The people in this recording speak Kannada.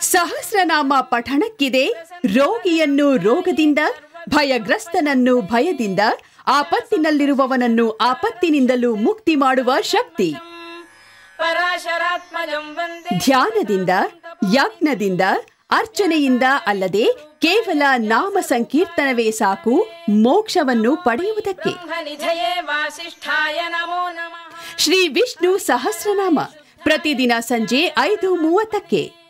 ಸಹಸ್ರನಾಮ ಪಠಣಕ್ಕಿದೆ. ರೋಗಿಯನ್ನು ರೋಗದಿಂದ ಭಯಗ್ರಸ್ತನನ್ನು ಭಯದಿಂದ ಆಪತ್ತಿನಲ್ಲಿರುವವನನ್ನು ಆಪತ್ತಿನಿಂದಲೂ ಮುಕ್ತಿ ಮಾಡುವ ಶಕ್ತಿ. ಧ್ಯಾನದಿಂದ ಯಜ್ಞದಿಂದ ಅರ್ಚನೆಯಿಂದ ಅಲ್ಲದೆ ಕೇವಲ ನಾಮ ಸಂಕೀರ್ತನವೇ ಸಾಕು ಮೋಕ್ಷವನ್ನು ಪಡೆಯುವುದಕ್ಕೆ. ಶ್ರೀ ವಿಷ್ಣು ಸಹಸ್ರನಾಮ. ಪ್ರತಿದಿನ ಸಂಜೆ ಐದು ಮೂವತ್ತಕ್ಕೆ.